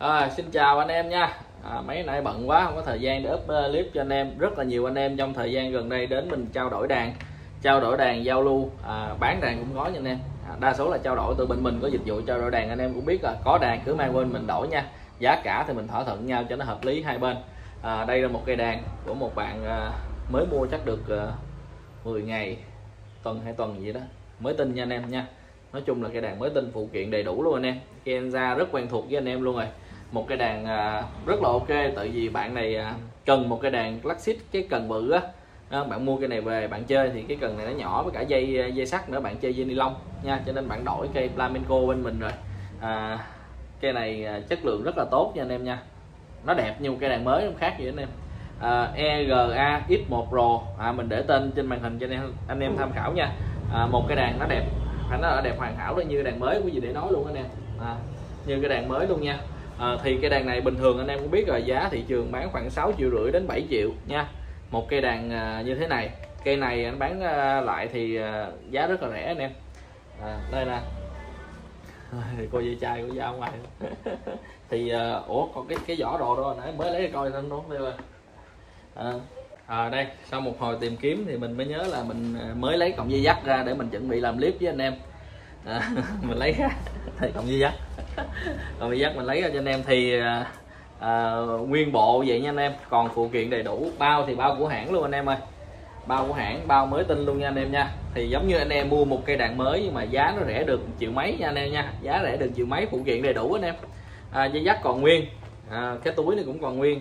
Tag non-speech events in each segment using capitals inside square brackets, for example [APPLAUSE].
À, xin chào anh em nha. À, mấy nay bận quá không có thời gian để up uh, clip cho anh em. Rất là nhiều anh em trong thời gian gần đây đến mình trao đổi đàn trao đổi đàn giao lưu. À, bán đàn cũng có nha anh em. À, đa số là trao đổi từ bên mình có dịch vụ trao đổi đàn anh em cũng biết là có đàn cứ mang bên mình đổi nha. Giá cả thì mình thỏa thuận nhau cho nó hợp lý hai bên. À, đây là một cây đàn của một bạn à, mới mua chắc được à, 10 ngày tuần hai tuần gì đó. Mới tin nha anh em nha. Nói chung là cây đàn mới tin phụ kiện đầy đủ luôn anh em. Kenza rất quen thuộc với anh em luôn rồi một cây đàn à, rất là ok. Tại vì bạn này à, cần một cái đàn classic cái cần bự á. Bạn mua cái này về bạn chơi thì cái cần này nó nhỏ với cả dây à, dây sắt nữa bạn chơi dây ni lông nha. Cho nên bạn đổi cây flamenco bên mình rồi. À, cây này chất lượng rất là tốt nha anh em nha. Nó đẹp như một cây đàn mới không khác gì anh em. À, EGA X1 Pro. À, mình để tên trên màn hình cho anh em anh em tham khảo nha. À, một cây đàn nó đẹp. Phải nó là đẹp hoàn hảo đó như đàn mới của gì để nói luôn anh em. À, như cái đàn mới luôn nha à, thì cây đàn này bình thường anh em cũng biết rồi giá thị trường bán khoảng 6 triệu rưỡi đến 7 triệu nha. Một cây đàn à, như thế này cây này anh bán à, lại thì à, giá rất là rẻ anh em. À, đây nè. [LAUGHS] Thì cô dây chai của ra ngoài thì à, ủa còn cái cái vỏ đồ đó nãy mới lấy coi anh đúng đây rồi à, à, đây sau một hồi tìm kiếm thì mình mới nhớ là mình mới lấy cọng dây dắt ra để mình chuẩn bị làm clip với anh em. À, [LAUGHS] mình lấy ra. Đây cọng dây dắt rồi dây dắt mình lấy ra cho anh em thì à, à, nguyên bộ vậy nha anh em. Còn phụ kiện đầy đủ bao thì bao của hãng luôn anh em ơi. Bao của hãng bao mới tinh luôn nha anh em nha. Thì giống như anh em mua một cây đàn mới nhưng mà giá nó rẻ được triệu mấy nha anh em nha. Giá rẻ được triệu mấy phụ kiện đầy đủ anh em. À, dây dắt còn nguyên. À, cái túi này cũng còn nguyên.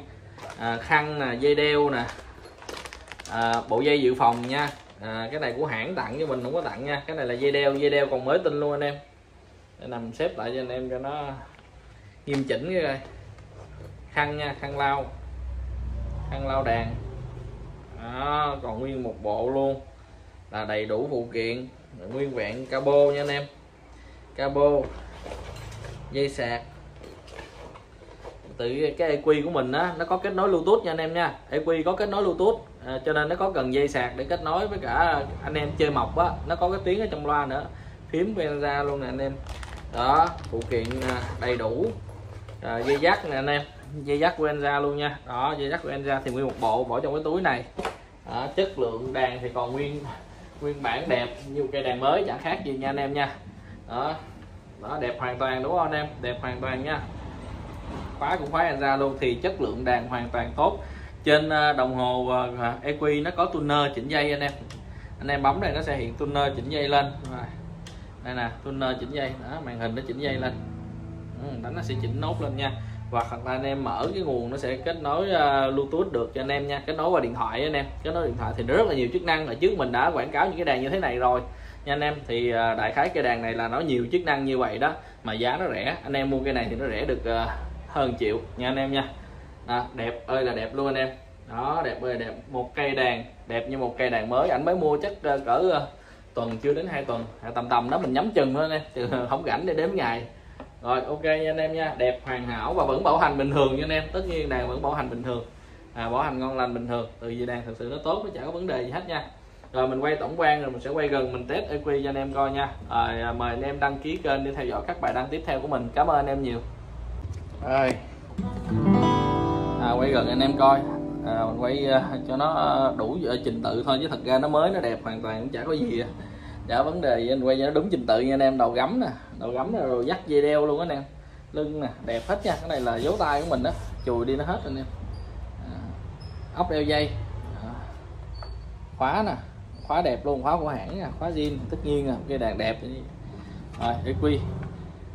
À, khăn nè dây đeo nè. À, bộ dây dự phòng nha. À, cái này của hãng tặng cho mình không có tặng nha. Cái này là dây đeo dây đeo còn mới tinh luôn anh em để nằm xếp lại cho anh em cho nó nghiêm chỉnh cái đây khăn nha khăn lau. Khăn lau đàn. Đó, còn nguyên một bộ luôn. Là đầy đủ phụ kiện. Nguyên vẹn cabo nha anh em. Cabo dây sạc. Từ cái EQ của mình á nó có kết nối Bluetooth nha anh em nha. EQ có kết nối Bluetooth à, cho nên nó có cần dây sạc để kết nối với cả anh em chơi mộc á. Nó có cái tiếng ở trong loa nữa. Phím quen ra luôn nè anh em đó phụ kiện à, đầy đủ. À, dây dắt nè anh em. Dây dắt của ra luôn nha. Đó dây dắt của ra thì nguyên một bộ bỏ trong cái túi này. Đó, chất lượng đàn thì còn nguyên nguyên bản đẹp như cây đàn mới chẳng khác gì nha anh em nha. Đó đó đẹp hoàn toàn đúng không anh em? Đẹp hoàn toàn nha. Khóa cũng khóa ra luôn thì chất lượng đàn hoàn toàn tốt. Trên à, đồng hồ à, EQ nó có tuner chỉnh dây anh em. Anh em bấm này nó sẽ hiện tuner chỉnh dây lên đây nè tuner chỉnh dây. Đó màn hình nó chỉnh dây lên. Ừ, đánh nó sẽ chỉnh nốt lên nha. Và hoặc là anh em mở cái nguồn nó sẽ kết nối uh, bluetooth được cho anh em nha. Kết nối qua điện thoại anh em. Kết nối điện thoại thì rất là nhiều chức năng. Ở trước mình đã quảng cáo những cái đàn như thế này rồi. Nha anh em thì uh, đại khái cây đàn này là nó nhiều chức năng như vậy đó. Mà giá nó rẻ. Anh em mua cái này thì nó rẻ được uh, hơn triệu nha anh em nha. À, đẹp ơi là đẹp luôn anh em. Đó đẹp ơi là đẹp. Một cây đàn đẹp như một cây đàn mới. Anh mới mua chắc uh, cỡ uh, tuần chưa đến hai tuần. Tầm tầm đó mình nhắm chừng thôi nè [LAUGHS] không rảnh để đếm ngày. Rồi ok nha anh em nha. Đẹp hoàn hảo và vẫn bảo hành bình thường nha anh em. Tất nhiên đàn vẫn bảo hành bình thường. À, bảo hành ngon lành bình thường. Từ vì đàn thật sự nó tốt nó chả có vấn đề gì hết nha. Rồi mình quay tổng quan rồi mình sẽ quay gần mình test EQ cho anh em coi nha. Rồi mời anh em đăng ký kênh để theo dõi các bài đăng tiếp theo của mình. Cảm ơn anh em nhiều. Rồi. À, quay gần anh em coi à, mình quay uh, cho nó đủ uh, trình tự thôi chứ thật ra nó mới nó đẹp hoàn toàn cũng chả có gì à. chả vấn đề gì anh quay cho nó đúng trình tự nha anh em đầu gắm nè đầu gắm nè rồi dắt dây đeo luôn anh em. Lưng nè đẹp hết nha cái này là dấu tay của mình đó chùi đi nó hết anh em. À, ốc đeo dây. À, khóa nè khóa đẹp luôn khóa của hãng nè khóa zin tất nhiên là cái đàn đẹp. Rồi EQ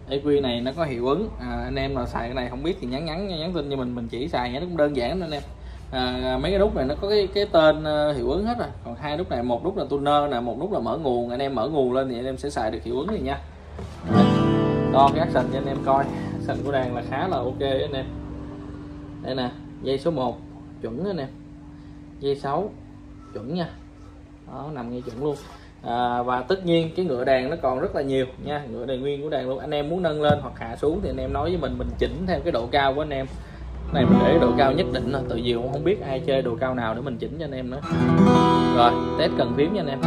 EQ này nó có hiệu ứng. À, anh em nào xài cái này không biết thì nhắn nhắn nhắn tin cho mình mình chỉ xài nó cũng đơn giản anh em. À, à, mấy cái nút này nó có cái cái tên ờ, hiệu ứng hết rồi. Còn hai nút này một nút là tuner nè một nút là mở nguồn. Anh em mở nguồn lên thì anh em sẽ xài được hiệu ứng này nha. Đấy. đo cái action cho anh em coi. Action của đàn là khá là ok anh em. Đây nè dây số 1 chuẩn anh em. Dây 6 chuẩn nha. Đó nằm ngay chuẩn luôn. À, và tất nhiên cái ngựa đàn nó còn rất là nhiều nha. Ngựa đàn nguyên của đàn luôn. Anh em muốn nâng lên hoặc hạ xuống thì anh em nói với mình mình chỉnh theo cái độ cao của anh em này mình để độ cao nhất định thôi, tự vì cũng không biết ai chơi độ cao nào để mình chỉnh cho anh em nữa. Rồi, test cần phím nha anh em.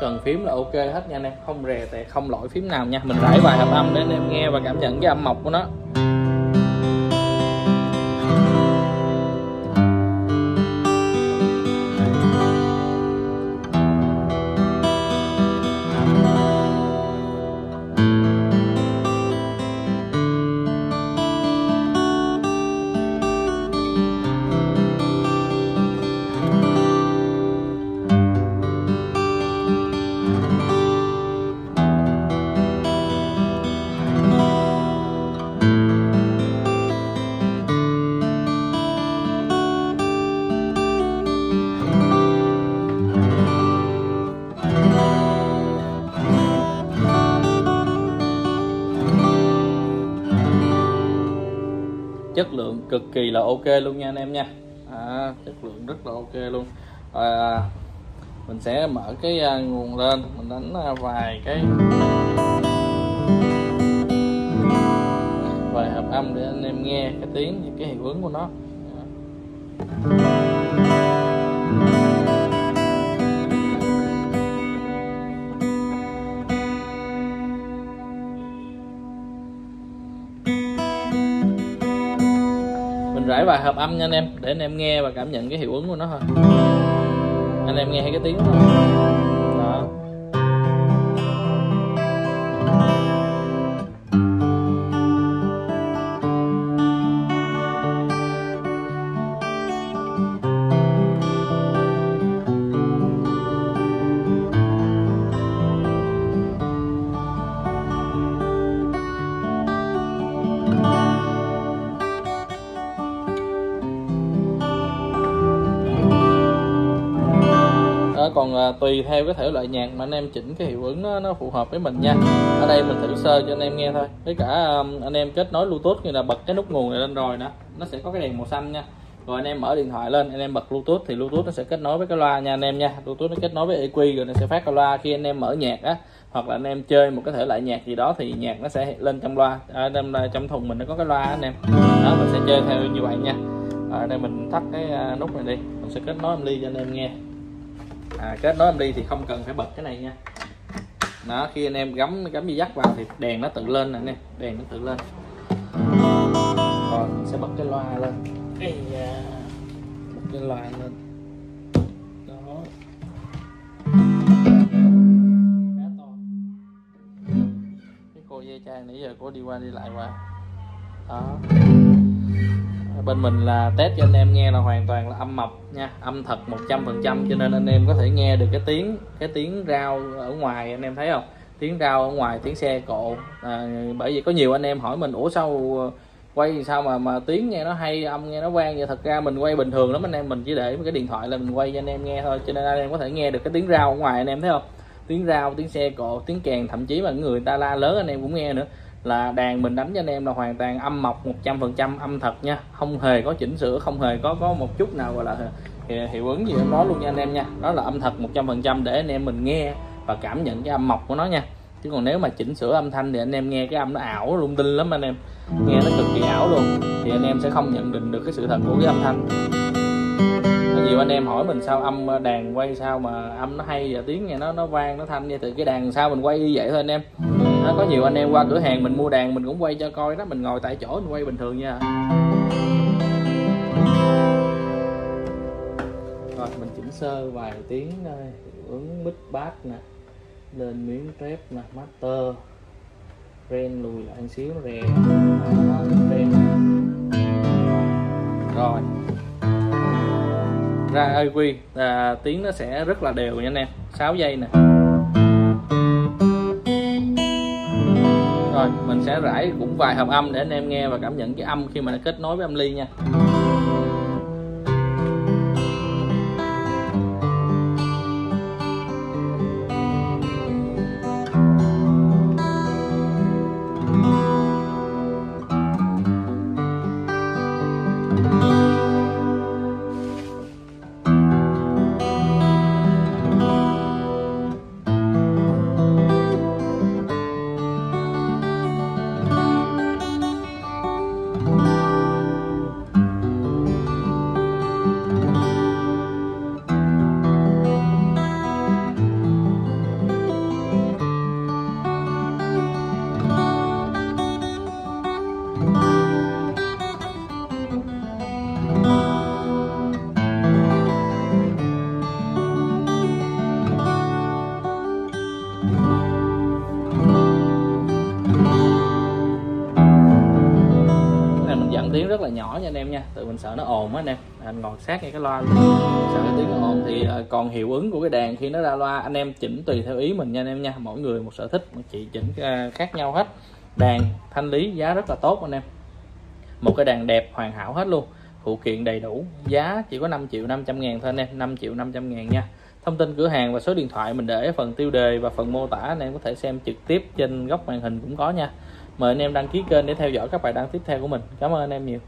Cần phím là ok hết nha anh em, không rè tè, không lỗi phím nào nha. Mình rải vài hợp âm để anh em nghe và cảm nhận cái âm mộc của nó. Cực kỳ là ok luôn nha anh em nha à, chất lượng rất là ok luôn à, mình sẽ mở cái uh, nguồn lên mình đánh uh, vài cái vài hợp âm để anh em nghe cái tiếng cái hiệu ứng của nó à. Vài hợp âm nha anh em để anh em nghe và cảm nhận cái hiệu ứng của nó thôi. Anh em nghe cái tiếng đó, thôi. Còn à, tùy theo cái thể loại nhạc mà anh em chỉnh cái hiệu ứng nó, nó phù hợp với mình nha. Ở đây mình thử sơ cho anh em nghe thôi. Với cả à, anh em kết nối bluetooth như là bật cái nút nguồn này lên rồi nè nó sẽ có cái đèn màu xanh nha. Rồi anh em mở điện thoại lên anh em bật bluetooth thì bluetooth nó sẽ kết nối với cái loa nha anh em nha. Bluetooth nó kết nối với EQ rồi nó sẽ phát cái loa khi anh em mở nhạc á. Hoặc là anh em chơi một cái thể loại nhạc gì đó thì nhạc nó sẽ lên trong loa ở trong, trong thùng mình nó có cái loa anh em. Đó mình sẽ chơi theo như vậy nha. Ở đây mình tắt cái nút này đi mình sẽ kết nối âm ly cho anh em nghe à, kết nối âm đi thì không cần phải bật cái này nha. Đó khi anh em gắm gắm dây dắt vào thì đèn nó tự lên nè đèn nó tự lên. Còn sẽ bật cái loa lên. Ây da. À, bật cái loa lên. Đó. Khá to. Cái cô dây trang nãy giờ cô đi qua đi lại qua đó bên mình là test cho anh em nghe là hoàn toàn là âm mộc nha âm thật 100% cho nên anh em có thể nghe được cái tiếng cái tiếng rao ở ngoài anh em thấy không? Tiếng rao ở ngoài tiếng xe cộ. À, bởi vì có nhiều anh em hỏi mình ủa sao quay sao mà mà tiếng nghe nó hay âm nghe nó vang vậy? Thật ra mình quay bình thường lắm anh em mình chỉ để cái điện thoại là mình quay cho anh em nghe thôi cho nên anh em có thể nghe được cái tiếng rao ở ngoài anh em thấy không? Tiếng rao tiếng xe cộ tiếng kèn thậm chí mà người ta la lớn anh em cũng nghe nữa là đàn mình đánh cho anh em là hoàn toàn âm mộc 100% âm thật nha. Không hề có chỉnh sửa, không hề có có một chút nào gọi là hiệu ứng gì em nói luôn nha anh em nha. Đó là âm thật 100% để anh em mình nghe và cảm nhận cái âm mộc của nó nha. Chứ còn nếu mà chỉnh sửa âm thanh thì anh em nghe cái âm nó ảo lung tinh lắm anh em. Nghe nó cực kỳ ảo luôn, thì anh em sẽ không nhận định được cái sự thật của cái âm thanh. Có nhiều anh em hỏi mình sao âm đàn quay sao mà âm nó hay và tiếng nghe nó nó vang, nó thanh như từ cái đàn sao mình quay như vậy thôi anh em nó có nhiều anh em qua cửa hàng mình mua đàn mình cũng quay cho coi đó mình ngồi tại chỗ mình quay bình thường nha. Rồi mình chỉnh sơ vài tiếng đây ứng mic bass nè lên miếng trép nè master ren lùi lại xíu rè ren. Rồi. Ra EQ à, tiếng nó sẽ rất là đều nha anh em 6 giây nè. Rồi, mình sẽ rải cũng vài hợp âm để anh em nghe và cảm nhận cái âm khi mà nó kết nối với âm ly nha. Tiếng rất là nhỏ nha anh em nha. Tự mình sợ nó ồn á anh em. Anh ngọt sát ngay cái loa luôn. Sợ cái tiếng nó ồn thì ờ, còn hiệu ứng của cái đàn khi nó ra loa, anh em chỉnh tùy theo ý mình nha anh em nha. Mỗi người một sở thích, mà chị chỉnh ờ, khác nhau hết. Đàn thanh lý giá rất là tốt anh em. Một cái đàn đẹp hoàn hảo hết luôn. Phụ kiện đầy đủ, giá chỉ có 5 triệu 500 ngàn thôi anh em 5 triệu 500 ngàn nha. Thông tin cửa hàng và số điện thoại mình để ở phần tiêu đề và phần mô tả anh em có thể xem trực tiếp trên góc màn hình cũng có nha mời anh em đăng ký kênh để theo dõi các bài đăng tiếp theo của mình. Cảm ơn anh em nhiều.